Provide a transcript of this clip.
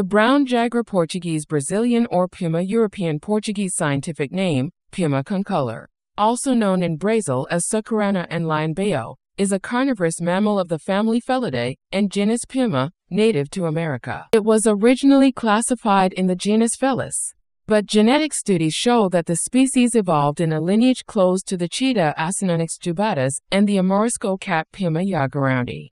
The brown jaguar Portuguese Brazilian or Puma European Portuguese scientific name, Puma concolor, also known in Brazil as suçuarana and lion baio, is a carnivorous mammal of the family Felidae and genus Puma, native to America. It was originally classified in the genus Felis, but genetic studies show that the species evolved in a lineage close to the cheetah Acinonyx jubatus and the Amourisco cat Puma yagouaroundi.